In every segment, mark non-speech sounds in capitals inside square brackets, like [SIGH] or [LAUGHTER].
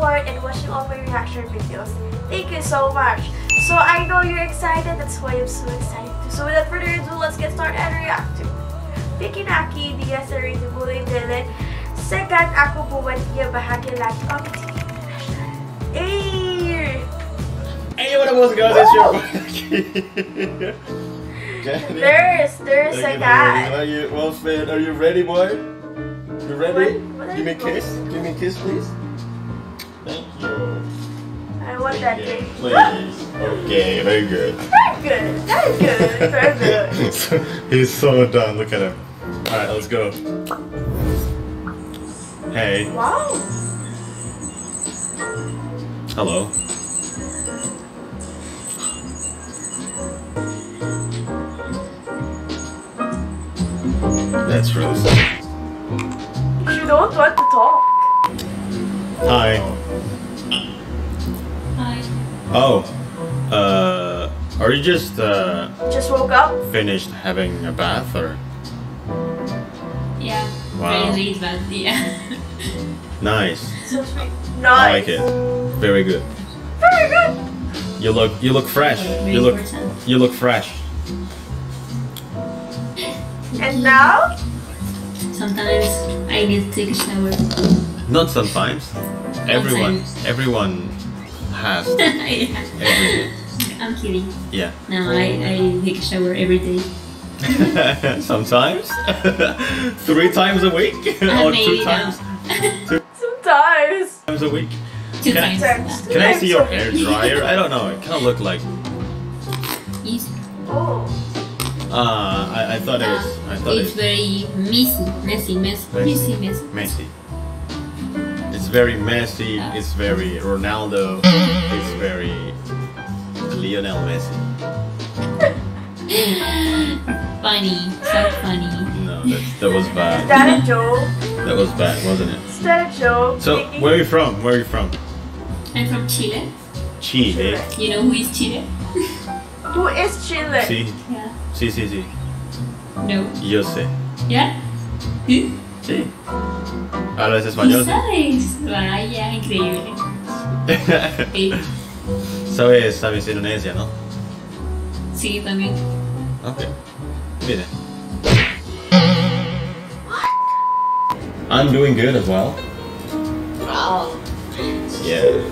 support and watching all my reaction videos. Thank you so much. So I know you're excited, that's why I'm so excited too. So without further ado, let's get started and react to Fiki Naki, Dia Seri Dibuli Dele, Sekat Aku Buat Dia Bahagia Lagi on TV Hey! Hey, what up, guys? It's your boy. There's, there's a guy. Are you, well, are you ready, boy? You ready? What- what Give me a kiss. Give me a kiss, please. Thank you. I want that thing. Please. Okay, very good. Very good, That is good, very good. [LAUGHS] He's so done. Look at him. All right, let's go. Hey. Wow! Hello. That's really sad. You don't want to talk. Hi. Hi. Oh. Uh, are you just uh Just woke up. finished having a bath or? Yeah. Wow. Very late, but yeah. [LAUGHS] Nice. So [LAUGHS] sweet. I like it. Very good. Very good. You look you look fresh. Very You look important. you look fresh. And now? Sometimes I need to take a shower. Not sometimes. Everyone Sometimes. everyone has [LAUGHS] yeah. every day. I'm kidding. Yeah. No, I, I take a shower every day. [LAUGHS] Sometimes, [LAUGHS] three times a week, Uh, or two times, two Sometimes. times a week. Two Can I- times. Times. Can I see your hair dryer? I don't know. It kind of looked like. Yes. Oh. Uh, I, I thought it was. I thought It's it was very messy, messy, messy, Messy. messy, messy. Messy. It's very messy. It's very Ronaldo. It's very Lionel Messi. [LAUGHS] Funny, so funny. No, that, that was Is bad. that a joke? That was bad, wasn't it? Is that a joke? So, where are you from? Where are you from? I'm from Chile. Chile. You know who is Chile? Who is Chile? Sí, Yeah. sí, sí, sí. No. Yo sé. Yeah? Who? Sí. ¿Hablas ¿Tú español? sabes? Vaya, increíble. [LAUGHS] Eh, Sabes, sabes Indonesia, ¿no? sí, también. Ok. Mire. I'm doing good as well. Wow. Yeah.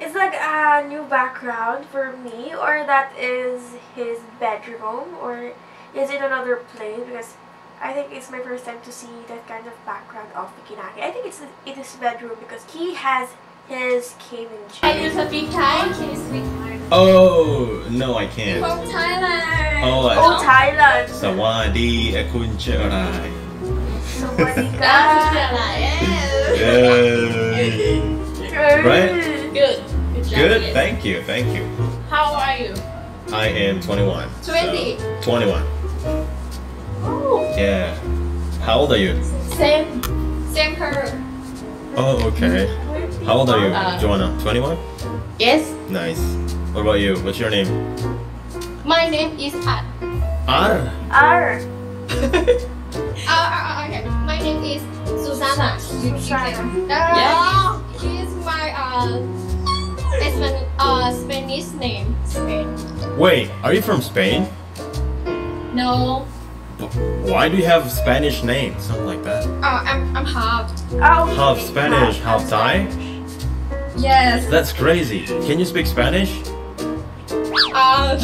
It's like a new background for me, or that is his bedroom, or is it another place? Because I think it's my first time to see that kind of background of Fikinaki. I think it's in his bedroom because he has his caving chair. Can you speak Thai? Can you speak Oh, no I can't. From Thailand. Oh, From oh, Thailand. Sawadi Akuncharai. Sawadi [LAUGHS] Good. Right? Good. Good, Good. Thank you. Thank you. How are you? I am 21. 20. So 21. Yeah. How old are you? same. Same her. Oh, okay. How old are you, Uh, Joanna? 21? Yes. Nice. What about you? What's your name? My name is Ar. Ar. Ar. [LAUGHS] Uh, uh, okay. My name is Susana. You- you Susana. can- Uh, She is my uh, Span- uh, Spanish name. Spain. Wait, are you from Spain? No. Why do you have Spanish name? Something like that. Uh, I'm I'm half. Oh, Half. Spanish, half Thai? Yes. That's crazy. Can you speak Spanish? Uh,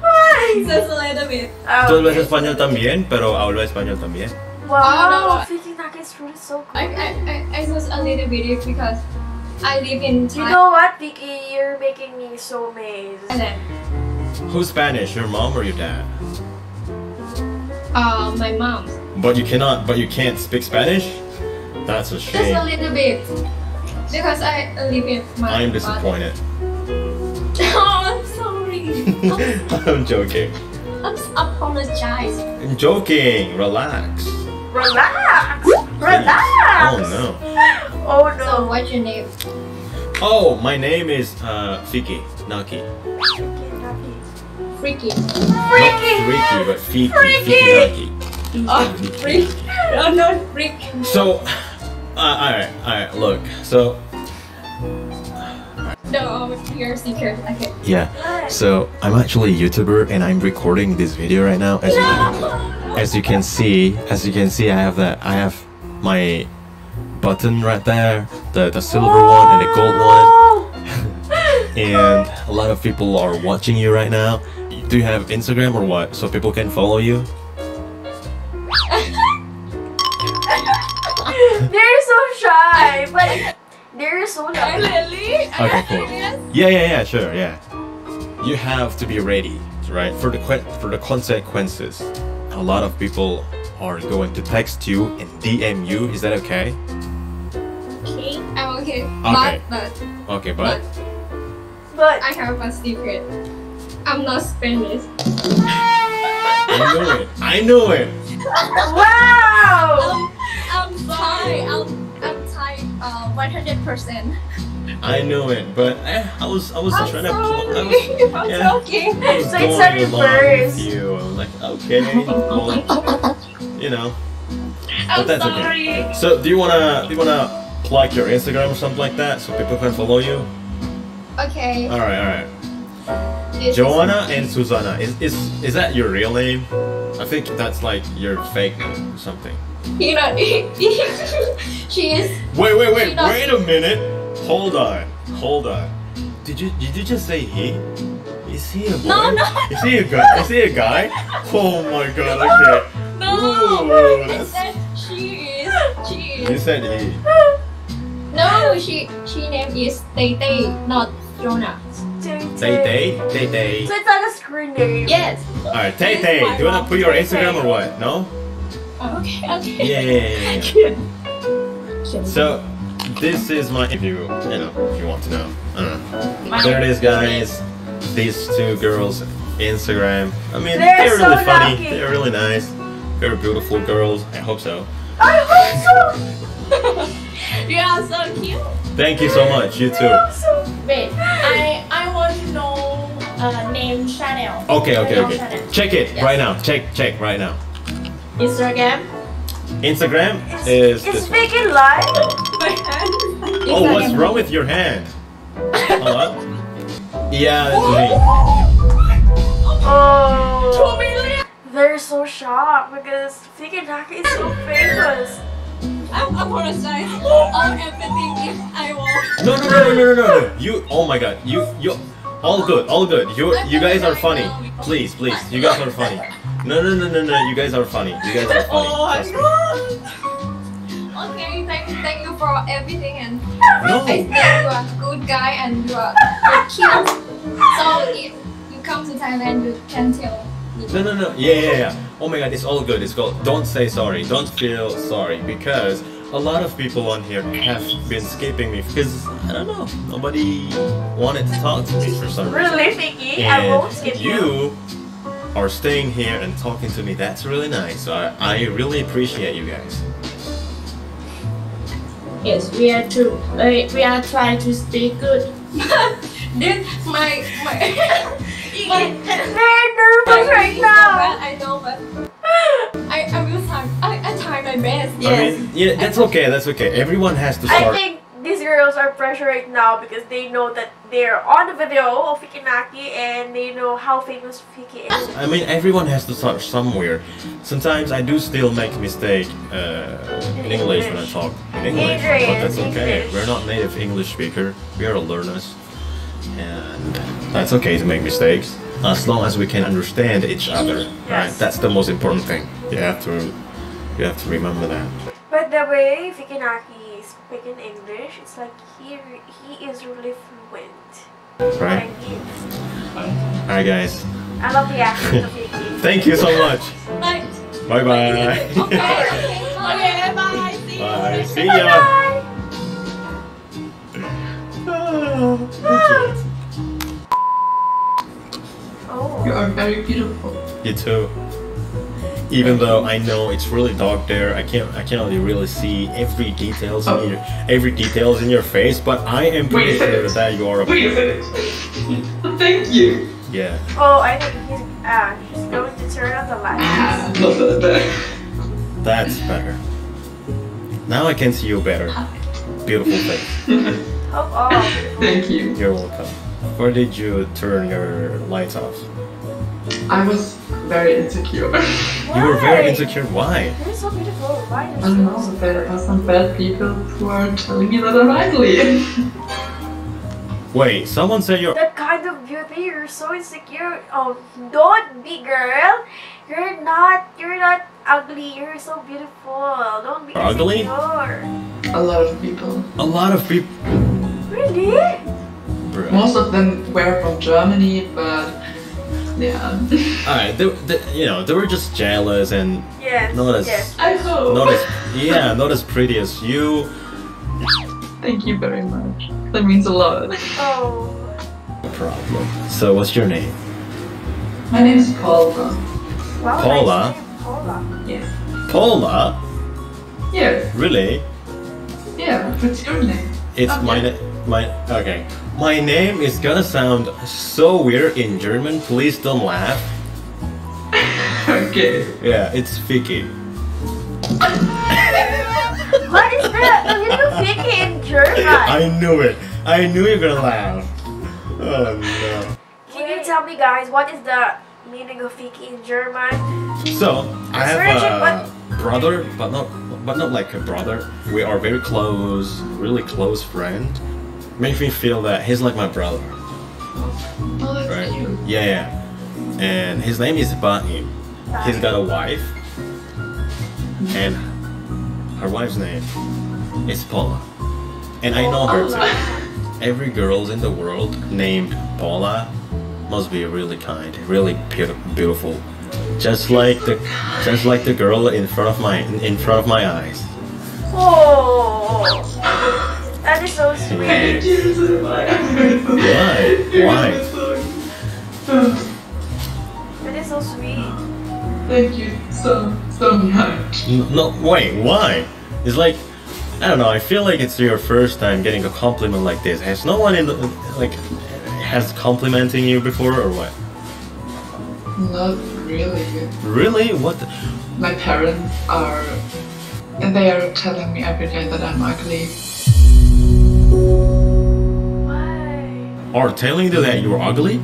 Why? just a little bit. Oh, Tú hablas okay. español también, pero hablo español también. Wow, Oh, no. Fikinaki is really so cool. I, I, I, I was a little bit because I live in You know what, Fiki? You're making me so amazed. Who's Spanish? Your mom or your dad? Uh, my mom. But you cannot. But you can't speak Spanish. That's a shame. Just a little bit. because I live in my. I'm disappointed. [LAUGHS] Oh, I'm sorry. [LAUGHS] I'm joking. I'm apologize. I'm joking. Relax. Relax! Relax! Oh no. [LAUGHS] Oh no. So what's your name? Oh, my name is uh, Fiki Naki. Freaky. Not Freaky! Freaky, but. Freaky! Fiki Naki. Oh, freak. Oh no, freak. So, uh, alright, alright, look. So, No, your secret. Okay. yeah. So, I'm actually a YouTuber and I'm recording this video right now. As, you, as you can see, as you can see, I have that. I have my button right there, the the silver one and the gold one. [LAUGHS] and a lot of people are watching you right now. Do you have Instagram or what? So people can follow you? [LAUGHS] They're so shy, but they're so lovely. Really? Okay, cool. Yeah, yeah, yeah, sure, yeah. You have to be ready, right? For the que- for the consequences. A lot of people are going to text you and DM you. Is that okay? Okay. I'm okay. Okay. But, Okay, but, but But I have a secret. I'm not Spanish. I knew it. I knew it. wow! I'm, I'm Thai. I'm, I'm Thai. Uh, 100%. I knew it. But eh, I was I was I'm trying to. pl- I was, sorry. [LAUGHS] I'm yeah. joking. I was So it's going a along reverse. you. I was like, okay, well, you know. I'm that's okay. sorry. So do you wanna do you wanna plug your Instagram or something like that so people can follow you? Okay. All right, all right. Joanna and Susanna. Is, is is that your real name? I think that's like your fake name or something. You know, [LAUGHS] she is. Wait, wait, wait, wait a minute. Hold on, hold on. Did you did you just say he? Is he a boy? No, no. Is he a guy? Is he a guy? Oh my god. Okay. [LAUGHS] No, Ooh, that's- said she is. She You is. said he. No, she she name is Tay Tay, not Jonah. Tay Tay Tay Tay. So it's not a screen name. Yes. All right, Tay Tay. Do you wanna put your Instagram or what? No. Oh, okay. Okay. Yeah, yeah, yeah, yeah. [LAUGHS] yeah. So this is my if you you know if you want to know. I don't know. There it is, guys. These two girls, Instagram. I mean, They're they're, so really funny. lucky. They're really nice. Very beautiful girls. I hope so. I hope so. [LAUGHS] You are so cute. Thank you so much. You too. so. Wait, I I want to know uh, name channel. Okay, okay, Channel, okay. channel. Check it Yes. right now. Check, check right now. Instagram. Instagram is It's this. one. making live. My hand. Oh, what's wrong with your hand? Hello? Yeah, that's me. Oh. million. They're so shocked because Fikinaki is so famous. I apologize on everything if I was. No, no, no, no, no, no, no. You. Oh my God. You, you. All good, all good. You, you guys are funny. Please, please. You guys are funny. No, no, no, no, no. You guys are funny. You guys are funny. Oh my Trust me. Okay, thank you, thank you for everything, and No. [LAUGHS] I think you are a good guy and you are you're cute. So if you come to Thailand, you can tell. me. No, no, no. Yeah, yeah, yeah. Oh my God, it's all good. It's good. Don't say sorry. Don't feel sorry because a lot of people on here have been skipping me because I don't know. Nobody wanted to talk to me for some reason. Really, Fiki? I won't And skip you. you are staying here and talking to me. That's really nice. I, I really appreciate you guys. Yes, we are too. uh, we are trying to stay good. [LAUGHS] This my my. [LAUGHS] [LAUGHS] my They're nervous right now. I know, but [GASPS] I I will try. I I my best. I mean, yeah, that's okay. That's okay. Everyone has to I start. think these girls are pressure right now because they know that they're on the video of Fikinaki and they know how famous Fiki is. I mean, everyone has to start somewhere. Sometimes I do still make mistake uh, in English when I talk in English, but that's okay. English. We're not native English speaker. We are learners, and that's okay to make mistakes as long as we can understand each other. Right? That's the most important thing. You have to, you have to remember that. But the way, Fikinaki is speaking English. It's like he he is really fluent. Right. Alright guys. I love the accent of Fiki. [LAUGHS] Thank you so much. Bye. Bye bye. Okay, okay. bye. See bye. You. See ya. Bye. Oh. You are very beautiful. You too. Even though I know it's really dark there, I can't I cannot really see every details in Oh. your every details in your face, but I am pretty Wait a sure that you are a Wait a minute. [LAUGHS] Thank you. yeah. Oh, I think he's ah, she's going to turn on the lights. Ah, not that bad. That's better. Now I can see you better. Beautiful face. [LAUGHS] Oh, oh. Thank you. You're welcome. Where did you turn your lights off? I was very insecure. [LAUGHS] You were very insecure. Why? You're so beautiful. Why I are don't know, so there are some bad people who are telling me that I'm ugly. [LAUGHS] Wait, someone said you're That kind of beauty, you're so insecure. Oh, don't be, girl. You're not. You're not ugly. You're so beautiful. Don't be Ugly? insecure. a lot of people. a lot of people. Really? Bro. Most of them were from Germany, but yeah. [LAUGHS] Alright, they, they, you know, they were just jealous and Yes. Not as- yes. Oh, I hope. not as yeah, not as pretty as you. Thank you very much. That means a lot. Oh. No problem. So, what's your name? My name is Paula. Wow, Paula? Nice name, Paula. Yes. Paula? Yeah, Really? yeah. What's your name? It's oh, my Okay. Na- my okay. My name is gonna sound so weird in German. Please don't laugh. [LAUGHS] Okay. Yeah, it's Fiki. What is that? A little Fiki in German. I knew it. I knew you were gonna laugh. Oh no. Can you tell me, guys, what is the meaning of Fiki in German? So I Search it, have a brother, but not but not like a brother. We are very close, really close friend. Makes me feel that he's like my brother, Oh, right? cute. Yeah, yeah. And his name is Bahim. He's got a wife, and her wife's name is Paula. And I know her oh, too. Every girl in the world named Paula must be really kind, really beautiful, just like the just like the girl in front of my in front of my eyes. Oh, that is so sweet. Thank you so. Why? Why? That is so sweet. Thank you so so much. N- No, wait, why? It's like I don't know. I feel like it's your first time getting a compliment like this. Has no one in the, like has complimenting you before or what? Not really. Really? What? The? My parents are, and they are telling me every day that I'm ugly. Are telling you that you're ugly?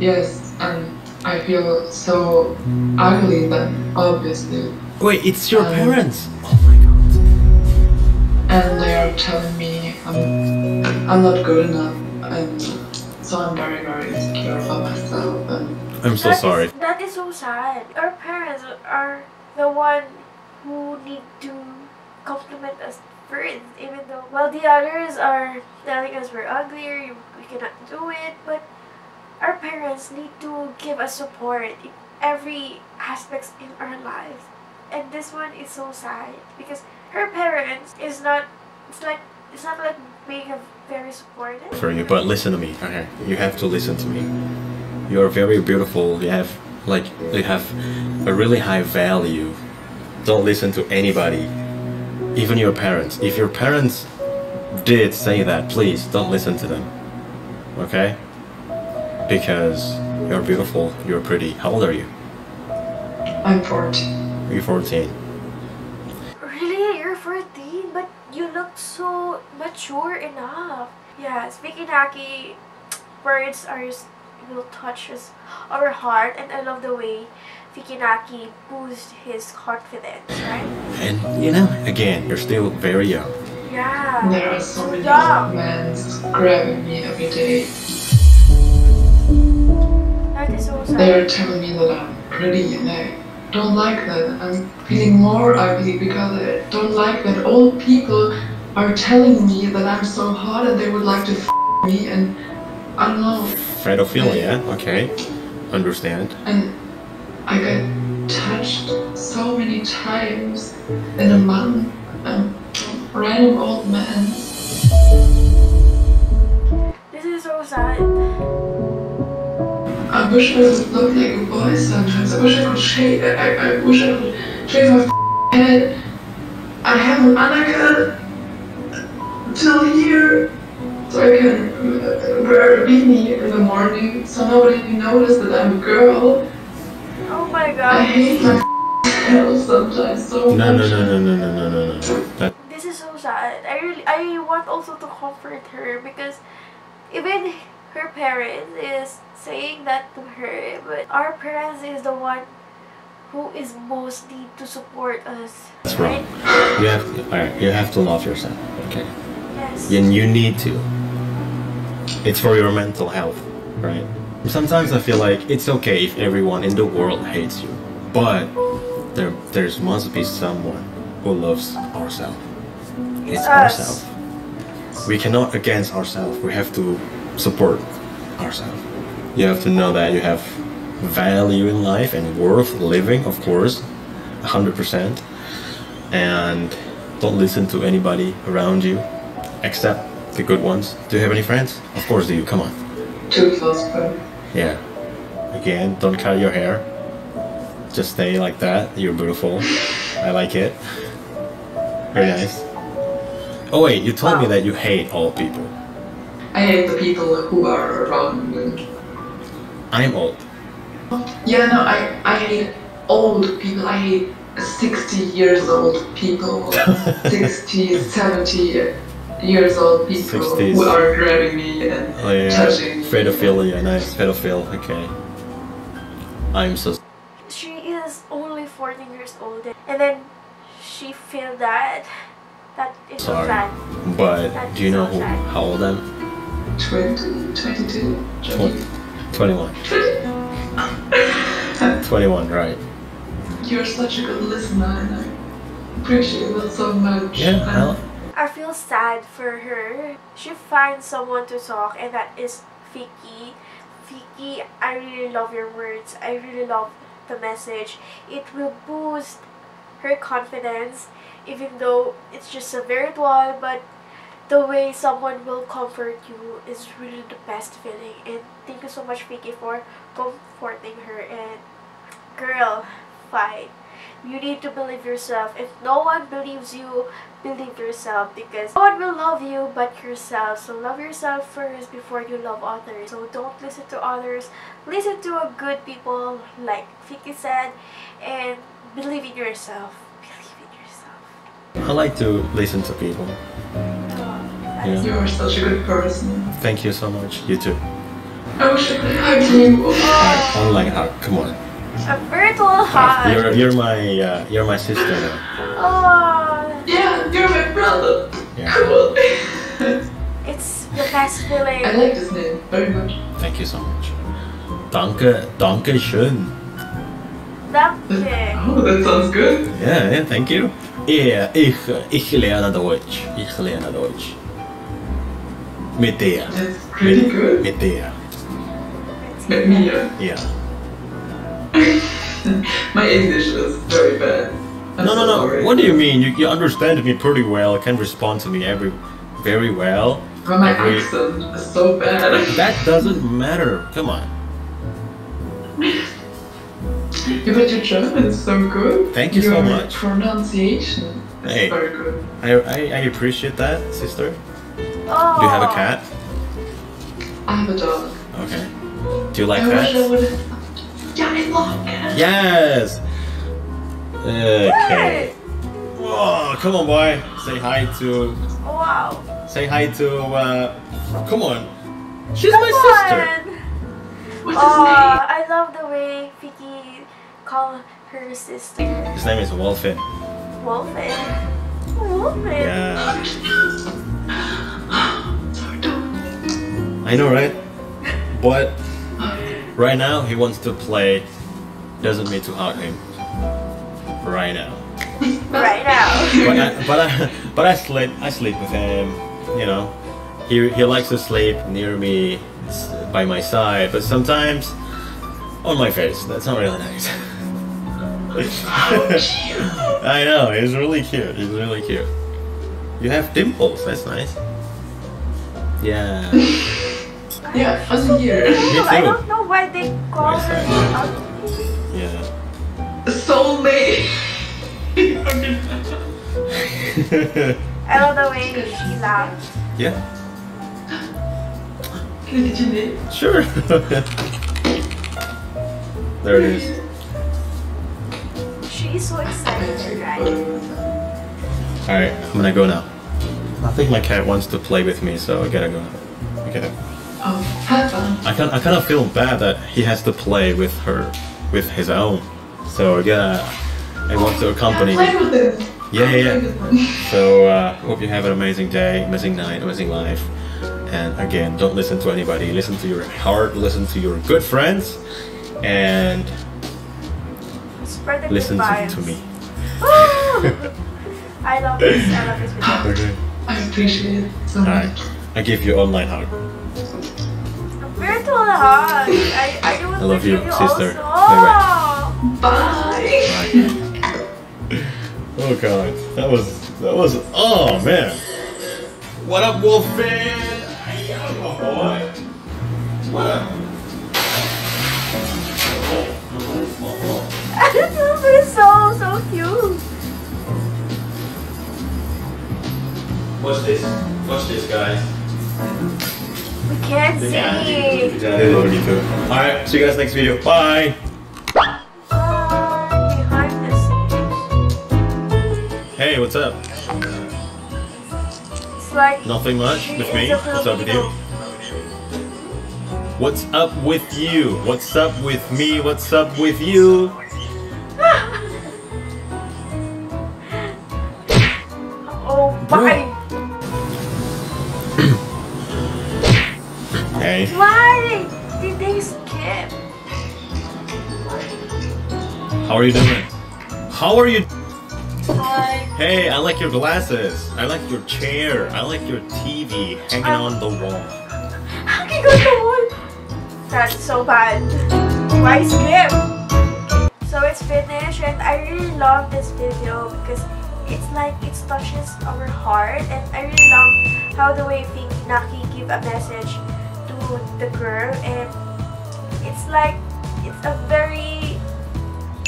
Yes, and I feel so ugly then, obviously. Wait, it's your Um, parents. Oh my god. And they are telling me I'm, I'm not good enough, and so I'm very, very insecure about myself. And I'm so That is- sorry. that is so sad. Our parents are the one who need to compliment us first, even though well the others are telling us we're ugly or you- we cannot do it, but our parents need to give us support in every aspects in our lives. And this one is so sad because her parents is not it's like it's not like being very supportive. For you, but listen to me. Okay, you have to listen to me. You are very beautiful. You have like you have a really high value. Don't listen to anybody, even your parents. If your parents did say that, please don't listen to them. Okay? Because you're beautiful. You're pretty. How old are you? I'm 14. You're 14. Really? You're 14, but you look so mature enough. Yeah, speaking Aki, words are s- will touch us, our heart, and I love the way Fikinaki boosts his confidence, right? And you know, again, you're still very young. Yeah. There are so many Yeah. old men grabbing me every day. That is so They are telling me that I'm pretty, and I don't like that. I'm feeling more ugly because I don't like that old people are telling me that I'm so hot and they would like to f me, and I don't know. Pedophilia, okay. Understand. And I get touched so many times in a month. Um, random old man. This is so sad. I wish I would look like a boy sometimes. I wish I could shave. I, I wish I could shave my head. I have an anakin till here, so I can uh, wear a beanie in the morning, so nobody notices that I'm a girl. Oh my god. I god. hate my [LAUGHS] health sometimes so No, much. no, no, no, no, no, no, no, no. That, So sad. I really, I want also to comfort her because even her parents is saying that to her, but our parents is the one who is most need to support us. that's wrong. You have, to, alright, you have to love yourself. Okay. Yes. and you need to. It's for your mental health, right? Sometimes I feel like it's okay if everyone in the world hates you, but there there's must be someone who loves ourselves. It's It's us. ourselves. We cannot against ourselves. We have to support ourselves. You have to know that you have value in life and worth living, of course, hundred percent. And don't listen to anybody around you except the good ones. Do you have any friends? Of course, do you? Come on. Too close, but Yeah. Again, don't cut your hair. Just stay like that. You're beautiful. I like it. Very nice. Oh wait, you told me that you hate all people. I hate the people who are around me. I'm old. Yeah, no, I, I hate old people. I hate 60 years old people, [LAUGHS] 60, 70 years old people 60s. who are grabbing me and Oh yeah, touching me. pedophilia. Nice, pedophile. Okay. I'm so. she is only 14 years old and then she feel that that is so Sorry. sad. But That's do you know so who, how old I'm? 20, 22, Twen- 21. 21, right? You're such a good listener and I appreciate that so much. Yeah. And Well, I feel sad for her. She finds someone to talk, and that is Fiki. Fiki, I really love your words. I really love the message. It will boost her confidence, even though it's just a virtual, but the way someone will comfort you is really the best feeling. And thank you so much, Fiki, for comforting her. And girl, fine. You need to believe yourself. If no one believes you, believe yourself because no one will love you but yourself. So love yourself first before you love others. So don't listen to others. Listen to a good people like Fiki said and believe in yourself. Believe in yourself. I like to listen to people. That is- You're such a good person. Thank you so much. You too. I wish I could hug you. [LAUGHS] Alright, online hug. Come on. A virtual hug. You're you're my uh, you're my sister now. Oh, Yeah, you're my brother. Yeah. Cool. it's the best feeling. I like this name very much. Thank you so much. Danke, danke schön. Danke. Oh, that sounds good. Yeah, yeah, thank you. Yeah, ich, ich lerne Deutsch. Ich lerne Deutsch. Mit dir. That's pretty good. Mit dir. Mit mir. Yeah. My English is very bad. I'm No, no, no. sorry. What do you mean? You, you understand me pretty well. Can respond to me every, very well. But my Every- accent is so bad. That doesn't matter. Come on. [LAUGHS] Yeah, but your German is so good. Thank you so Your much. pronunciation is Hey. very good. I, I, I appreciate that, sister. Oh. Do you have a cat? I have a dog. Okay. Do you like I wish I would have. Yeah, I love cats. Yes. Okay. Whoa, come on, boy. Say hi to. Wow. Say hi to. Uh, come on. She's my Come sister. on. What's Oh, his name? I love the way Fiki call her sister His name is Wolfin. Wolfen. Wolfen. Yeah. I know, right? But right now he wants to play. Doesn't mean to hug him. Right now. Right now. But I, but I, but I sleep. I sleep with him. You know, he he likes to sleep near me, by my side. But sometimes on my face. That's not really nice. [LAUGHS] [LAUGHS] I know. He's really cute. He's really cute. You have dimples. That's nice. Yeah. [LAUGHS] Yeah, I was here. Me I don't know why they call Why is her that? ugly. Yeah. Soulmate. [LAUGHS] I love the way she laughs. yeah. Can I get your name? Sure. there it is. So excited, right? Alright, I'm gonna go now. I think my cat wants to play with me, so I gotta go. Okay. Oh, have fun. I kind I kind of feel bad that he has to play with her, with his own. So yeah, I want to accompany. Play with them. Yeah, yeah, yeah. [LAUGHS] So uh, hope you have an amazing day, amazing night, amazing life. And again, don't listen to anybody. Listen to your heart. Listen to your good friends, and Spread the listen good to, vibes. to me. [LAUGHS] I love this. I love this video. Okay. I appreciate it so Alright. much. I give you online hug. Virtual hug. I, I do I love you, you sister. Also. Bye. Oh god, that was that was oh man. What up, Wolfman? Hey, my boy. What up? This is so so cute. Watch this. Watch this, guys. We can't see. Alright, see you guys next video. Bye. Behind the scenes. Hey, what's up? It's like Nothing much with me. What's up with you? What's up with you? What's up with me? What's up with you? How are you doing? How are you? Like, Hey, I like your glasses. I like your chair. I like your TV um, hanging on the wall. you go to one? That's so bad. Why skip? So it's finished and I really love this video because it's like it touches our heart and I really love how the way Naki give a message to the girl and it's like it's a very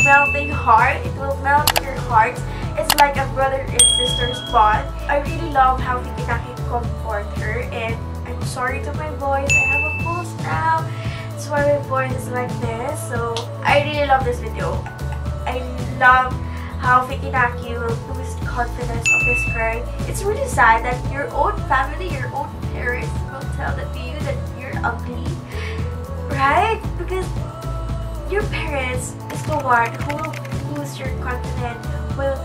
melting heart. It will melt your heart. It's like a brother and sister's bond. I really love how Fiki Naki comfort her and I'm sorry to my voice. I have a pulse now. That's why my voice is like this. So I really love this video. I love how Fikinaki will boost confidence of this girl. It's really sad that your own family, your own parents will tell that to you that you're ugly. Right? Because your parents is the one who will boost your confidence, will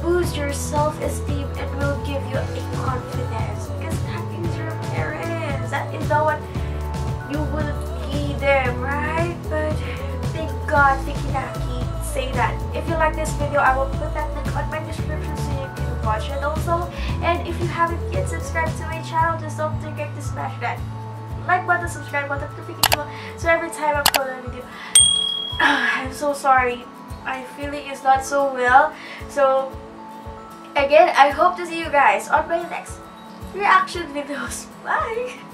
boost your self-esteem and will give you a confidence. Because that is your parents. That is the one you will give them, right? But thank God Fikinaki say that. If you like this video, I will put that link on my description so you can watch it also. And if you haven't yet subscribed to my channel, just don't forget to smash that like button, subscribe button, notification bell, so every time I upload a video. [SIGHS] I'm so sorry. My feeling is not so well. So again, I hope to see you guys on my next reaction videos. [LAUGHS] Bye!